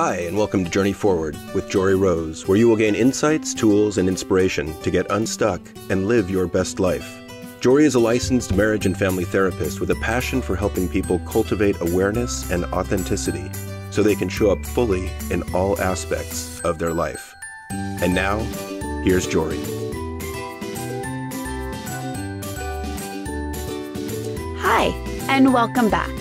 Hi, and welcome to Journey Forward with Joree Rose, where you will gain insights, tools, and inspiration to get unstuck and live your best life. Joree is a licensed marriage and family therapist with a passion for helping people cultivate awareness and authenticity so they can show up fully in all aspects of their life. And now, here's Joree. Hi, and welcome back.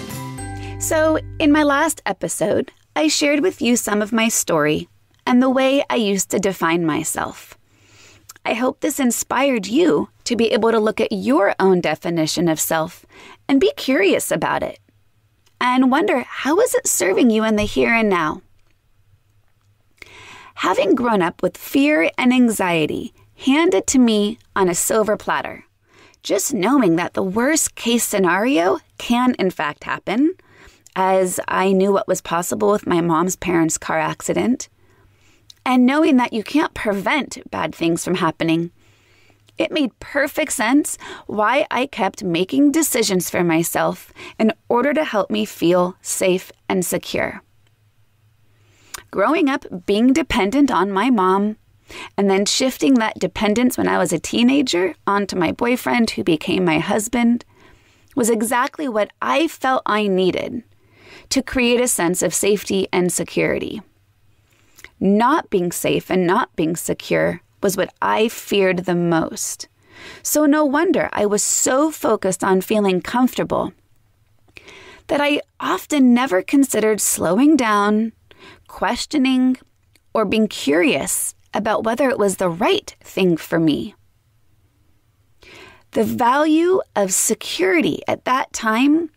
So, in my last episode, I shared with you some of my story and the way I used to define myself. I hope this inspired you to be able to look at your own definition of self and be curious about it and wonder how is it serving you in the here and now? Having grown up with fear and anxiety handed to me on a silver platter, just knowing that the worst case scenario can in fact happen as I knew what was possible with my mom's parents' car accident, and knowing that you can't prevent bad things from happening. It made perfect sense why I kept making decisions for myself in order to help me feel safe and secure. Growing up being dependent on my mom, and then shifting that dependence when I was a teenager onto my boyfriend who became my husband was exactly what I felt I needed to create a sense of safety and security. Not being safe and not being secure was what I feared the most. So, no wonder I was so focused on feeling comfortable that I often never considered slowing down, questioning, or being curious about whether it was the right thing for me. The value of security at that time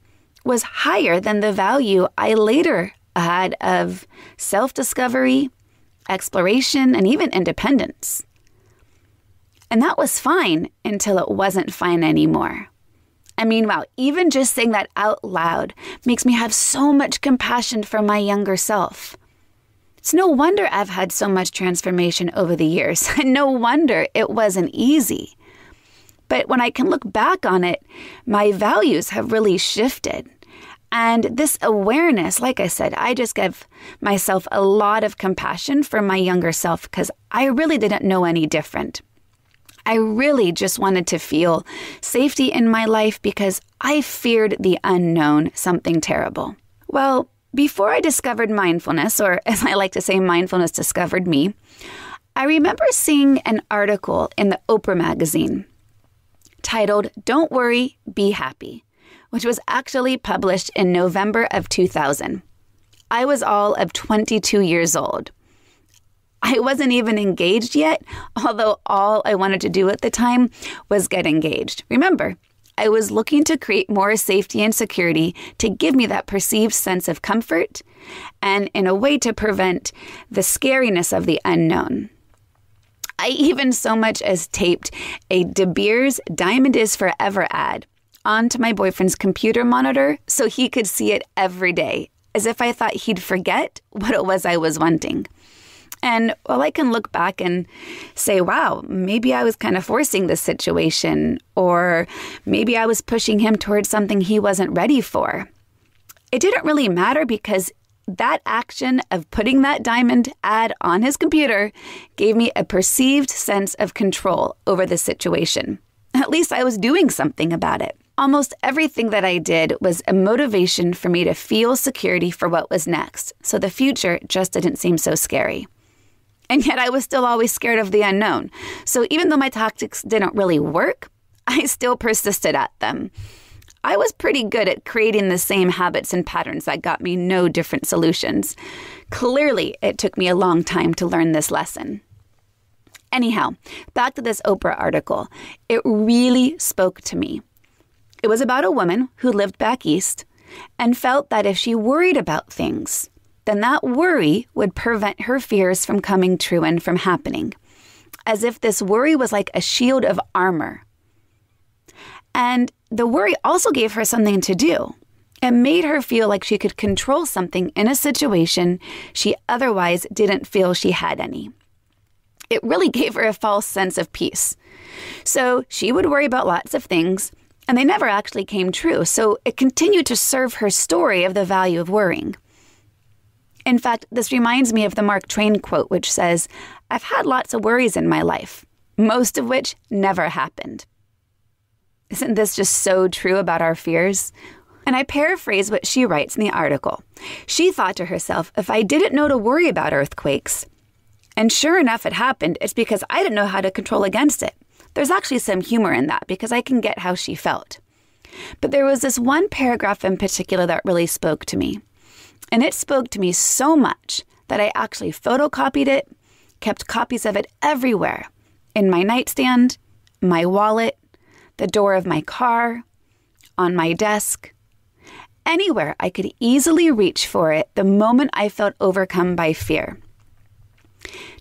was higher than the value I later had of self discovery, exploration, and even independence. And that was fine until it wasn't fine anymore. I mean, wow, even just saying that out loud makes me have so much compassion for my younger self. It's no wonder I've had so much transformation over the years, and no wonder it wasn't easy. But when I can look back on it, my values have really shifted. And this awareness, like I said, I just give myself a lot of compassion for my younger self because I really didn't know any different. I really just wanted to feel safety in my life because I feared the unknown, something terrible. Well, before I discovered mindfulness, or as I like to say, mindfulness discovered me, I remember seeing an article in the Oprah magazine titled Don't Worry, Be Happy, which was actually published in November of 2000. I was all of 22 years old. I wasn't even engaged yet, although all I wanted to do at the time was get engaged. Remember, I was looking to create more safety and security to give me that perceived sense of comfort and in a way to prevent the scariness of the unknown. I even so much as taped a De Beers Diamond is Forever ad onto my boyfriend's computer monitor so he could see it every day, as if I thought he'd forget what it was I was wanting. And well, I can look back and say, wow, maybe I was kind of forcing this situation, or maybe I was pushing him towards something he wasn't ready for. It didn't really matter because that action of putting that diamond ad on his computer gave me a perceived sense of control over the situation. At least I was doing something about it. Almost everything that I did was a motivation for me to feel security for what was next, so the future just didn't seem so scary. And yet I was still always scared of the unknown. So even though my tactics didn't really work, I still persisted at them. I was pretty good at creating the same habits and patterns that got me no different solutions. Clearly, it took me a long time to learn this lesson. Anyhow, back to this Oprah article. It really spoke to me. It was about a woman who lived back east and felt that if she worried about things, then that worry would prevent her fears from coming true and from happening, as if this worry was like a shield of armor. And the worry also gave her something to do. It made her feel like she could control something in a situation she otherwise didn't feel she had any. It really gave her a false sense of peace. So she would worry about lots of things, and they never actually came true. So it continued to serve her story of the value of worrying. In fact, this reminds me of the Mark Twain quote, which says, I've had lots of worries in my life, most of which never happened. Isn't this just so true about our fears? And I paraphrase what she writes in the article. She thought to herself, if I didn't know to worry about earthquakes, and sure enough, it happened, it's because I didn't know how to control against it. There's actually some humor in that because I can get how she felt. But there was this one paragraph in particular that really spoke to me. And it spoke to me so much that I actually photocopied it, kept copies of it everywhere in my nightstand, my wallet, the door of my car, on my desk, anywhere I could easily reach for it the moment I felt overcome by fear.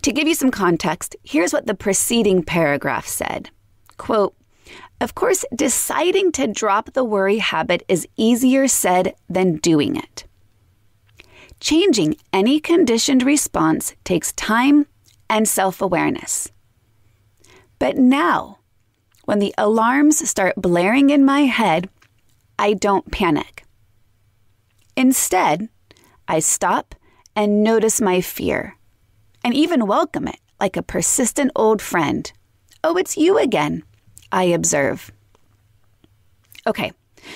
To give you some context, here's what the preceding paragraph said Quote, Of course, deciding to drop the worry habit is easier said than doing it. Changing any conditioned response takes time and self awareness. But now, when the alarms start blaring in my head, I don't panic. Instead, I stop and notice my fear and even welcome it like a persistent old friend. Oh, it's you again, I observe. Okay,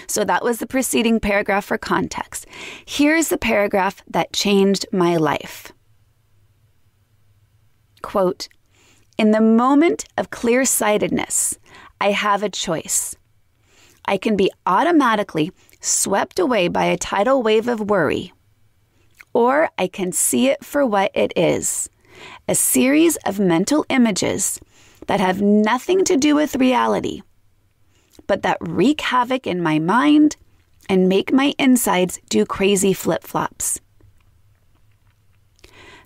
so that was the preceding paragraph for context. Here's the paragraph that changed my life. Quote In the moment of clear sightedness, I have a choice. I can be automatically swept away by a tidal wave of worry, or I can see it for what it is a series of mental images that have nothing to do with reality, but that wreak havoc in my mind and make my insides do crazy flip flops.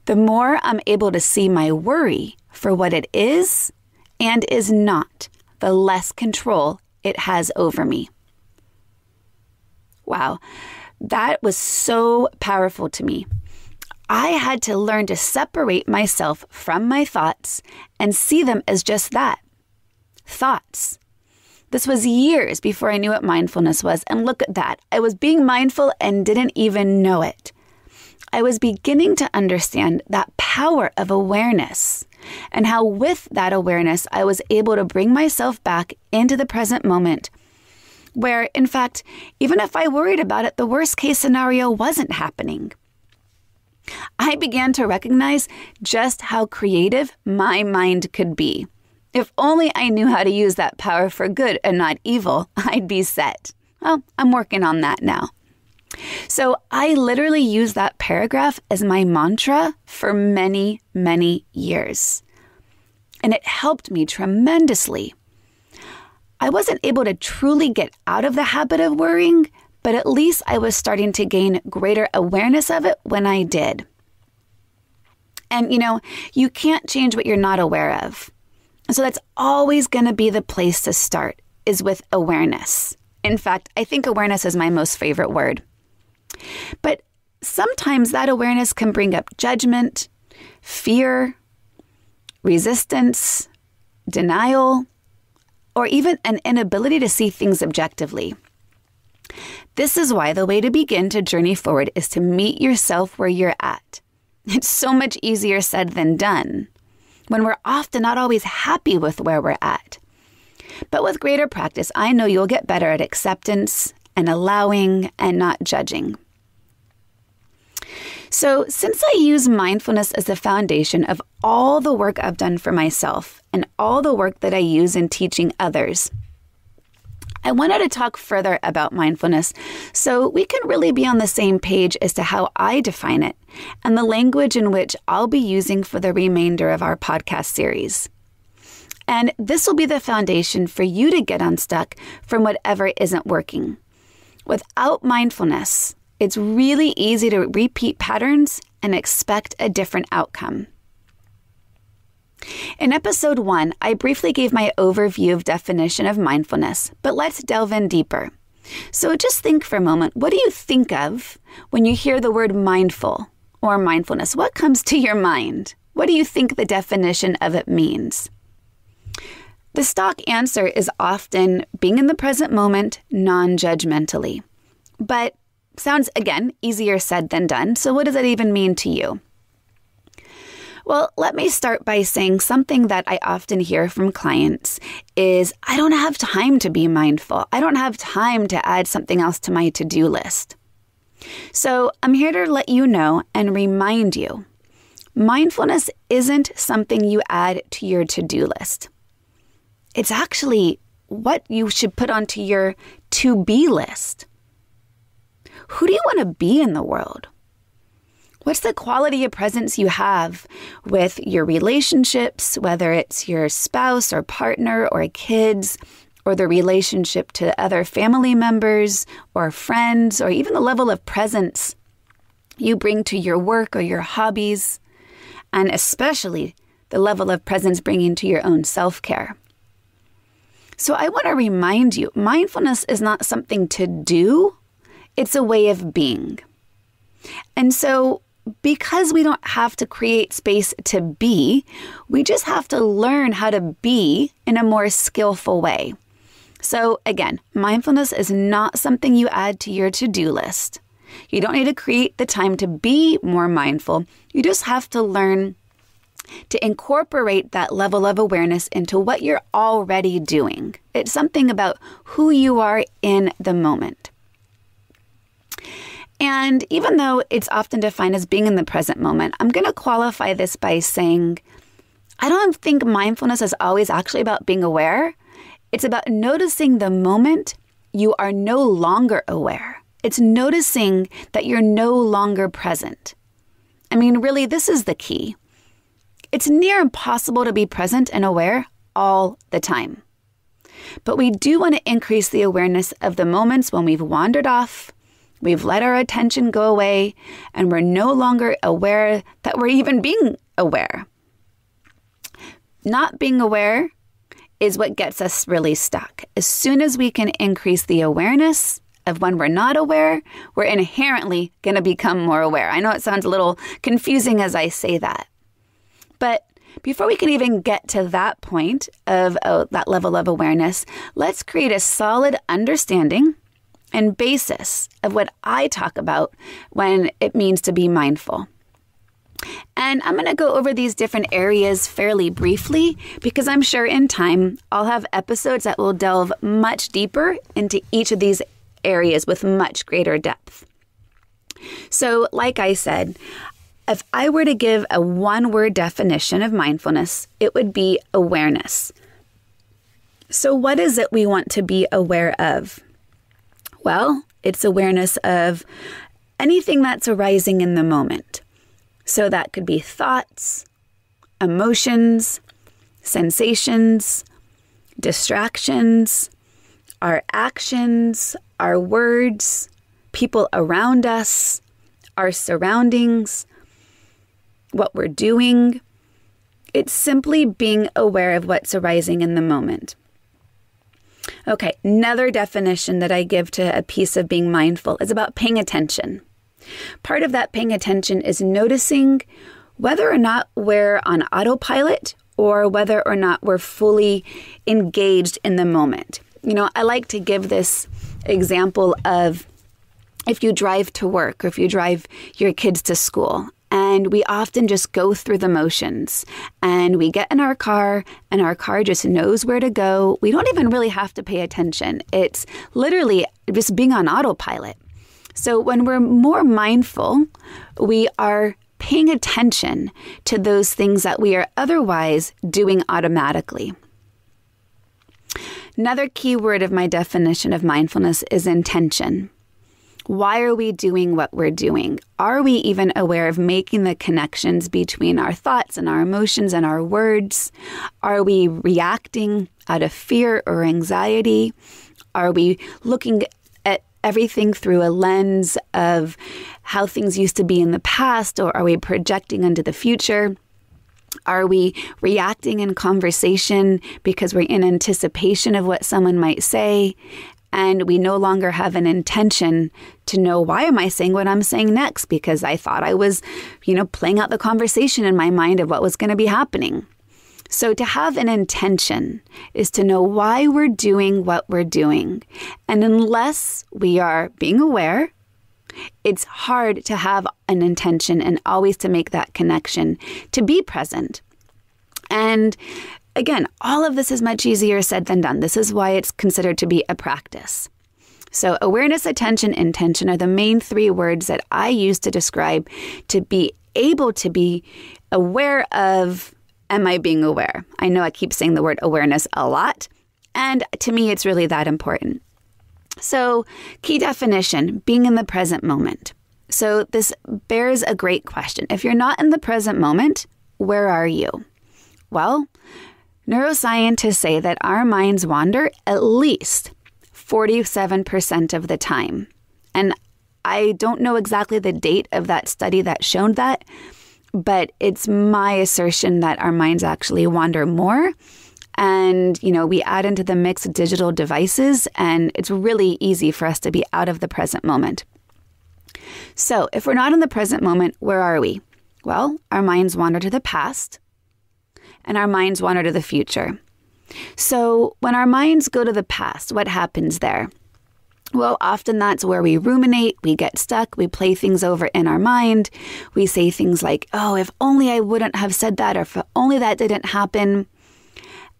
The more I'm able to see my worry for what it is and is not, the less control it has over me. Wow, that was so powerful to me. I had to learn to separate myself from my thoughts and see them as just that thoughts. This was years before I knew what mindfulness was, and look at that. I was being mindful and didn't even know it. I was beginning to understand that power of awareness and how, with that awareness, I was able to bring myself back into the present moment. Where, in fact, even if I worried about it, the worst case scenario wasn't happening. I began to recognize just how creative my mind could be. If only I knew how to use that power for good and not evil, I'd be set. Well, I'm working on that now. So I literally used that paragraph as my mantra for many, many years. And it helped me tremendously. I wasn't able to truly get out of the habit of worrying, but at least I was starting to gain greater awareness of it when I did. And you know, you can't change what you're not aware of. So that's always going to be the place to start is with awareness. In fact, I think awareness is my most favorite word. But sometimes that awareness can bring up judgment, fear, resistance, denial, or even an inability to see things objectively. This is why the way to begin to journey forward is to meet yourself where you're at. It's so much easier said than done when we're often not always happy with where we're at. But with greater practice, I know you'll get better at acceptance and allowing and not judging. So, since I use mindfulness as the foundation of all the work I've done for myself and all the work that I use in teaching others, I wanted to talk further about mindfulness so we can really be on the same page as to how I define it and the language in which I'll be using for the remainder of our podcast series. And this will be the foundation for you to get unstuck from whatever isn't working. Without mindfulness, it's really easy to repeat patterns and expect a different outcome. In episode one, I briefly gave my overview of definition of mindfulness, but let's delve in deeper. So just think for a moment what do you think of when you hear the word mindful or mindfulness? What comes to your mind? What do you think the definition of it means? The stock answer is often being in the present moment non judgmentally. But Sounds, again, easier said than done. So, what does that even mean to you? Well, let me start by saying something that I often hear from clients is I don't have time to be mindful. I don't have time to add something else to my to do list. So I'm here to let you know and remind you mindfulness isn't something you add to your to do list. It's actually what you should put onto your to be list. Who do you want to be in the world? What's the quality of presence you have with your relationships, whether it's your spouse or partner or kids, or the relationship to other family members or friends, or even the level of presence you bring to your work or your hobbies, and especially the level of presence bringing to your own self care. So, I want to remind you mindfulness is not something to do, it's a way of being. And so, because we don't have to create space to be, we just have to learn how to be in a more skillful way. So, again, mindfulness is not something you add to your to do list. You don't need to create the time to be more mindful. You just have to learn to incorporate that level of awareness into what you're already doing. It's something about who you are in the moment. And even though it's often defined as being in the present moment, I'm going to qualify this by saying I don't think mindfulness is always actually about being aware. It's about noticing the moment you are no longer aware. It's noticing that you're no longer present. I mean, really, this is the key. It's near impossible to be present and aware all the time. But we do want to increase the awareness of the moments when we've wandered off, We've let our attention go away and we're no longer aware that we're even being aware. Not being aware is what gets us really stuck. As soon as we can increase the awareness of when we're not aware, we're inherently going to become more aware. I know it sounds a little confusing as I say that. But before we can even get to that point of uh, that level of awareness, let's create a solid understanding and basis of what I talk about when it means to be mindful. And I'm going to go over these different areas fairly briefly because I'm sure in time I'll have episodes that will delve much deeper into each of these areas with much greater depth. So, like I said, if I were to give a one word definition of mindfulness, it would be awareness. So, what is it we want to be aware of? Well, it's awareness of anything that's arising in the moment. So that could be thoughts, emotions, sensations, distractions, our actions, our words, people around us, our surroundings, what we're doing. It's simply being aware of what's arising in the moment. Okay, another definition that I give to a piece of being mindful is about paying attention. Part of that paying attention is noticing whether or not we're on autopilot or whether or not we're fully engaged in the moment. You know, I like to give this example of if you drive to work or if you drive your kids to school and we often just go through the motions and we get in our car and our car just knows where to go. We don't even really have to pay attention. It's literally just being on autopilot. So when we're more mindful, we are paying attention to those things that we are otherwise doing automatically. Another key word of my definition of mindfulness is intention. Why are we doing what we're doing? Are we even aware of making the connections between our thoughts and our emotions and our words? Are we reacting out of fear or anxiety? Are we looking at everything through a lens of how things used to be in the past, or are we projecting into the future? Are we reacting in conversation because we're in anticipation of what someone might say? And we no longer have an intention to know why am I saying what I'm saying next because I thought I was, you know, playing out the conversation in my mind of what was going to be happening. So to have an intention is to know why we're doing what we're doing. And unless we are being aware, it's hard to have an intention and always to make that connection, to be present. And again, all of this is much easier said than done. This is why it's considered to be a practice. So, awareness, attention, intention are the main three words that I use to describe to be able to be aware of am I being aware? I know I keep saying the word awareness a lot, and to me, it's really that important. So, key definition being in the present moment. So, this bears a great question. If you're not in the present moment, where are you? Well, neuroscientists say that our minds wander at least 47% of the time. And I don't know exactly the date of that study that showed that, but it's my assertion that our minds actually wander more. And, you know, we add into the mix digital devices, and it's really easy for us to be out of the present moment. So, if we're not in the present moment, where are we? Well, our minds wander to the past, and our minds wander to the future. So, when our minds go to the past, what happens there? Well, often that's where we ruminate, we get stuck, we play things over in our mind. We say things like, oh, if only I wouldn't have said that, or if only that didn't happen.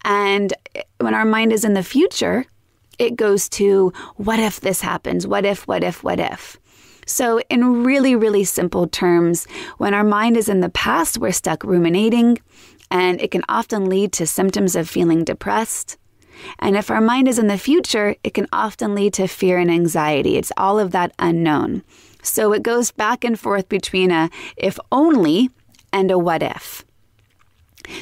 And when our mind is in the future, it goes to, what if this happens? What if, what if, what if? So, in really, really simple terms, when our mind is in the past, we're stuck ruminating, and it can often lead to symptoms of feeling depressed and if our mind is in the future, it can often lead to fear and anxiety. It's all of that unknown. So it goes back and forth between a if only and a what if.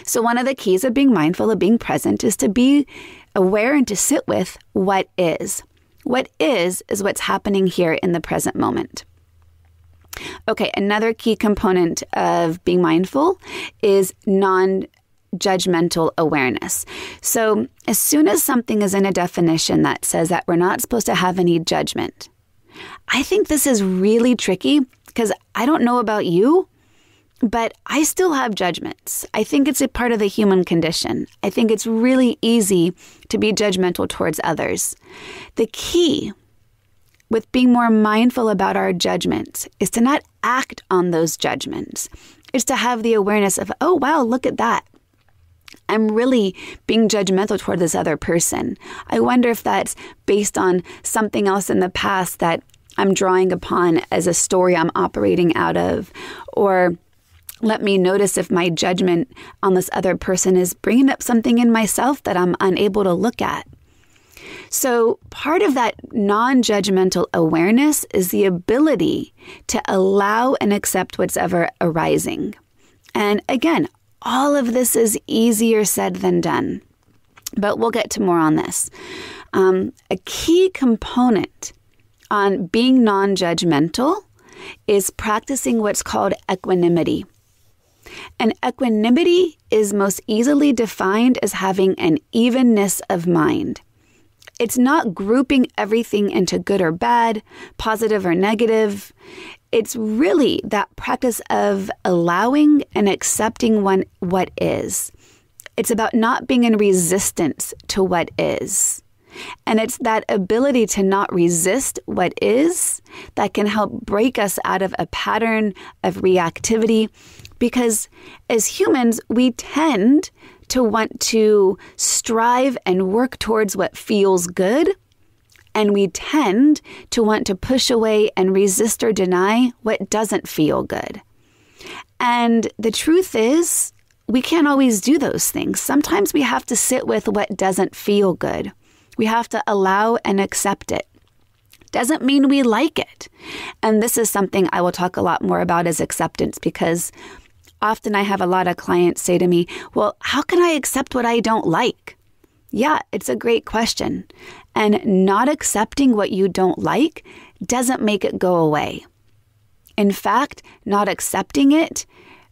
So, one of the keys of being mindful of being present is to be aware and to sit with what is. What is, is what's happening here in the present moment. Okay, another key component of being mindful is non judgmental awareness. So, as soon as something is in a definition that says that we're not supposed to have any judgment, I think this is really tricky because I don't know about you, but I still have judgments. I think it's a part of the human condition. I think it's really easy to be judgmental towards others. The key with being more mindful about our judgments is to not act on those judgments. Is to have the awareness of, oh, wow, look at that. I'm really being judgmental toward this other person. I wonder if that's based on something else in the past that I'm drawing upon as a story I'm operating out of, or let me notice if my judgment on this other person is bringing up something in myself that I'm unable to look at. So, part of that non judgmental awareness is the ability to allow and accept what's ever arising. And again, all of this is easier said than done, but we'll get to more on this. Um, a key component on being non judgmental is practicing what's called equanimity. And equanimity is most easily defined as having an evenness of mind. It's not grouping everything into good or bad, positive or negative. It's really that practice of allowing and accepting one, what is. It's about not being in resistance to what is. And it's that ability to not resist what is that can help break us out of a pattern of reactivity. Because as humans, we tend to want to strive and work towards what feels good. And we tend to want to push away and resist or deny what doesn't feel good. And the truth is, we can't always do those things. Sometimes we have to sit with what doesn't feel good. We have to allow and accept it. Doesn't mean we like it. And this is something I will talk a lot more about as acceptance because often I have a lot of clients say to me, Well, how can I accept what I don't like? Yeah, it's a great question. And not accepting what you don't like doesn't make it go away. In fact, not accepting it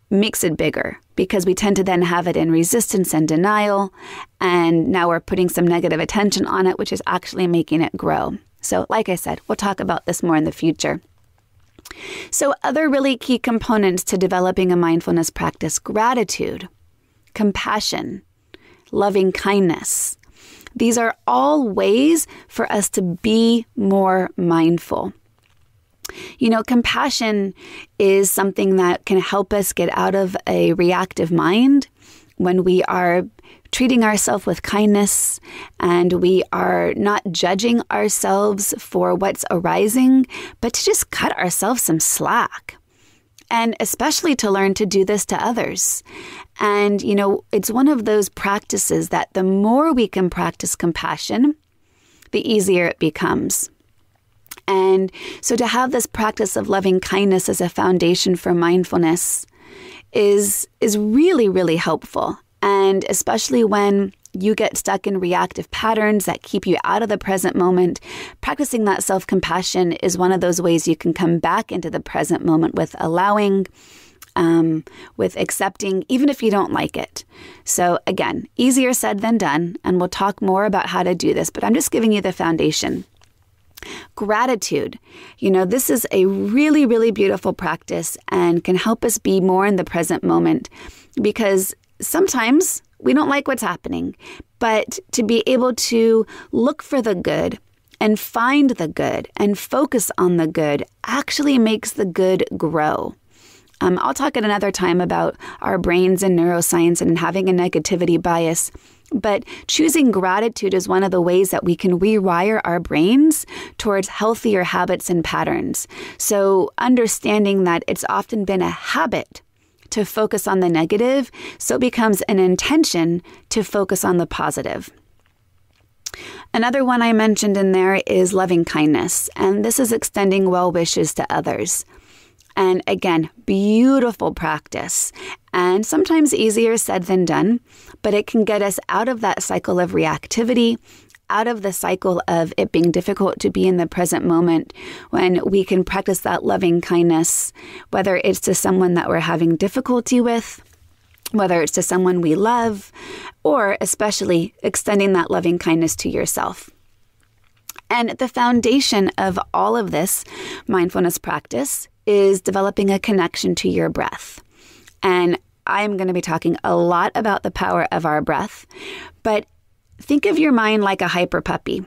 makes it bigger because we tend to then have it in resistance and denial. And now we're putting some negative attention on it, which is actually making it grow. So, like I said, we'll talk about this more in the future. So, other really key components to developing a mindfulness practice gratitude, compassion, loving kindness. These are all ways for us to be more mindful. You know, compassion is something that can help us get out of a reactive mind when we are treating ourselves with kindness and we are not judging ourselves for what's arising, but to just cut ourselves some slack. And especially to learn to do this to others. And, you know, it's one of those practices that the more we can practice compassion, the easier it becomes. And so to have this practice of loving kindness as a foundation for mindfulness is is really really helpful. And especially when you get stuck in reactive patterns that keep you out of the present moment, practicing that self compassion is one of those ways you can come back into the present moment with allowing, um, with accepting, even if you don't like it. So, again, easier said than done. And we'll talk more about how to do this, but I'm just giving you the foundation. Gratitude. You know, this is a really, really beautiful practice and can help us be more in the present moment because sometimes we don't like what's happening, but to be able to look for the good and find the good and focus on the good actually makes the good grow. Um, I'll talk at another time about our brains and neuroscience and having a negativity bias. But choosing gratitude is one of the ways that we can rewire our brains towards healthier habits and patterns. So, understanding that it's often been a habit to focus on the negative, so it becomes an intention to focus on the positive. Another one I mentioned in there is loving kindness, and this is extending well wishes to others. And again, beautiful practice, and sometimes easier said than done, but it can get us out of that cycle of reactivity out of the cycle of it being difficult to be in the present moment when we can practice that loving kindness, whether it's to someone that we're having difficulty with, whether it's to someone we love, or especially extending that loving kindness to yourself. And the foundation of all of this mindfulness practice is developing a connection to your breath. And I'm going to be talking a lot about the power of our breath, but think of your mind like a hyper puppy.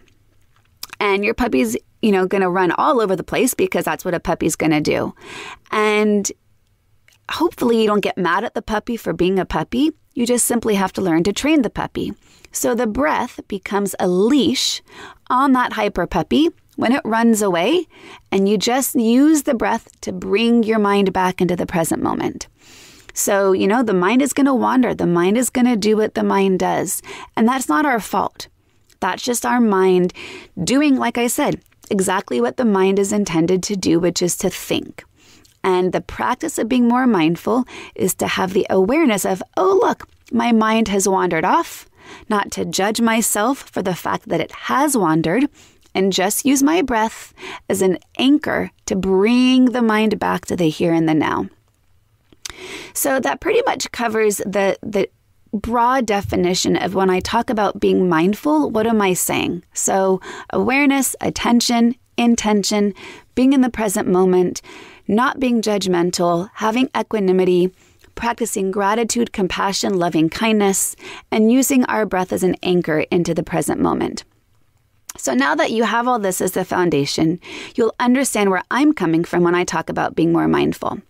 And your puppy's, you know, going to run all over the place because that's what a puppy's going to do. And hopefully you don't get mad at the puppy for being a puppy. You just simply have to learn to train the puppy. So the breath becomes a leash on that hyper puppy when it runs away, and you just use the breath to bring your mind back into the present moment. So, you know, the mind is going to wander, the mind is going to do what the mind does. And that's not our fault. That's just our mind doing, like I said, exactly what the mind is intended to do, which is to think. And the practice of being more mindful is to have the awareness of, oh, look, my mind has wandered off, not to judge myself for the fact that it has wandered, and just use my breath as an anchor to bring the mind back to the here and the now. So that pretty much covers the the broad definition of when I talk about being mindful, what am I saying? So, awareness, attention, intention, being in the present moment, not being judgmental, having equanimity, practicing gratitude, compassion, loving kindness, and using our breath as an anchor into the present moment. So now that you have all this as the foundation, you'll understand where I'm coming from when I talk about being more mindful.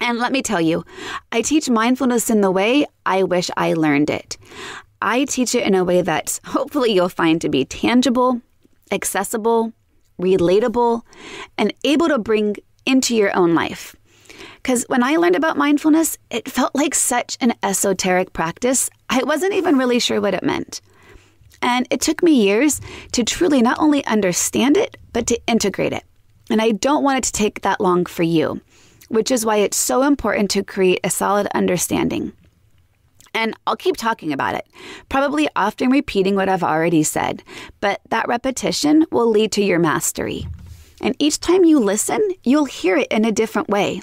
And let me tell you, I teach mindfulness in the way I wish I learned it. I teach it in a way that hopefully you'll find to be tangible, accessible, relatable, and able to bring into your own life. Because when I learned about mindfulness, it felt like such an esoteric practice, I wasn't even really sure what it meant. And it took me years to truly not only understand it, but to integrate it. And I don't want it to take that long for you which is why it's so important to create a solid understanding. And I'll keep talking about it, probably often repeating what I've already said, but that repetition will lead to your mastery. And each time you listen, you'll hear it in a different way.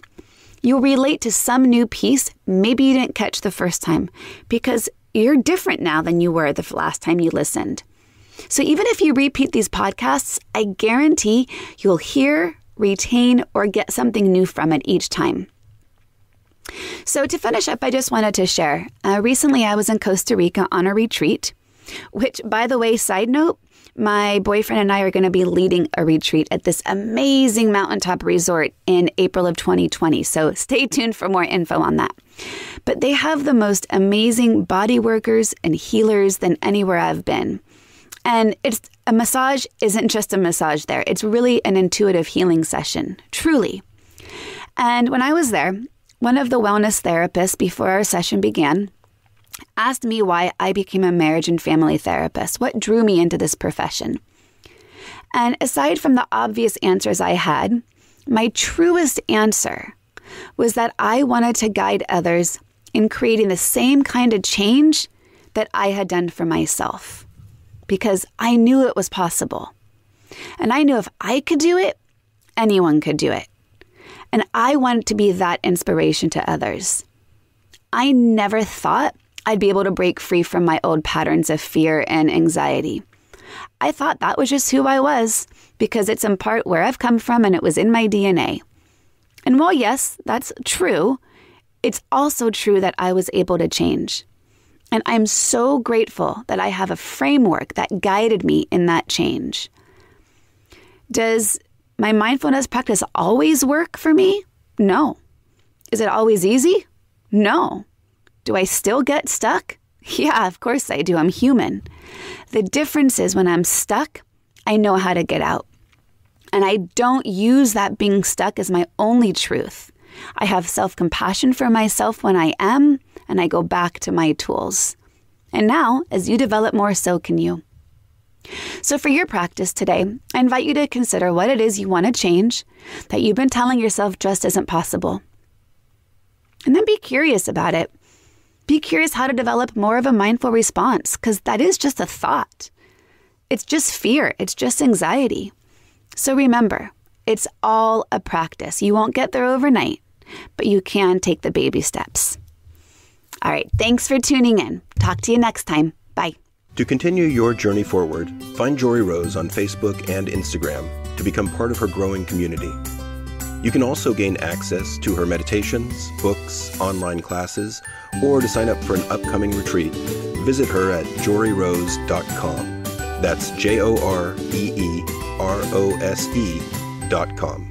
You'll relate to some new piece maybe you didn't catch the first time because you're different now than you were the last time you listened. So even if you repeat these podcasts, I guarantee you'll hear, retain, or get something new from it each time. So, to finish up, I just wanted to share. Uh, recently, I was in Costa Rica on a retreat, which, by the way, side note, my boyfriend and I are going to be leading a retreat at this amazing mountaintop resort in April of 2020. So stay tuned for more info on that. But they have the most amazing body workers and healers than anywhere I've been. And it's a massage isn't just a massage there. It's really an intuitive healing session, truly. And when I was there, one of the wellness therapists before our session began asked me why I became a marriage and family therapist, what drew me into this profession. And aside from the obvious answers I had, my truest answer was that I wanted to guide others in creating the same kind of change that I had done for myself because I knew it was possible. And I knew if I could do it, anyone could do it. And I wanted to be that inspiration to others. I never thought I'd be able to break free from my old patterns of fear and anxiety. I thought that was just who I was because it's in part where I've come from and it was in my DNA. And while, yes, that's true, it's also true that I was able to change. And I'm so grateful that I have a framework that guided me in that change. Does my mindfulness practice always work for me? No. Is it always easy? No. Do I still get stuck? Yeah, of course I do. I'm human. The difference is when I'm stuck, I know how to get out. And I don't use that being stuck as my only truth. I have self compassion for myself when I am, and I go back to my tools. And now, as you develop more, so can you. So, for your practice today, I invite you to consider what it is you want to change that you've been telling yourself just isn't possible. And then be curious about it. Be curious how to develop more of a mindful response, because that is just a thought. It's just fear, it's just anxiety. So remember, it's all a practice. You won't get there overnight, but you can take the baby steps. All right, thanks for tuning in. Talk to you next time. Bye. To continue your journey forward, find Joree Rose on Facebook and Instagram to become part of her growing community. You can also gain access to her meditations, books, online classes, or to sign up for an upcoming retreat, visit her at joreerose.com. That's J O R E E R O S E dot com.